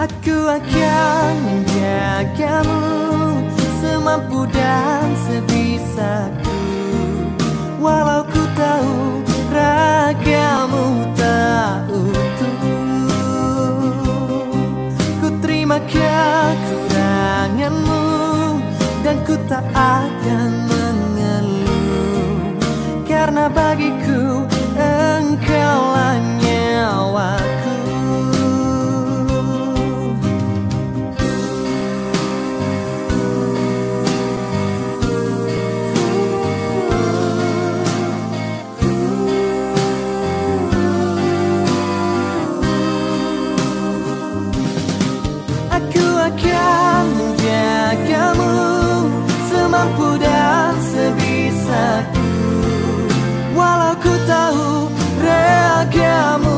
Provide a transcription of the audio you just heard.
Aku akan menjagamu Semampu dan sebisaku Walau ku tahu ragamu tak utuh. Ku terima kekuranganmu Dan ku tak akan mengeluh. Karena bagiku semampu dan sebisaku Walau ku tahu reagamu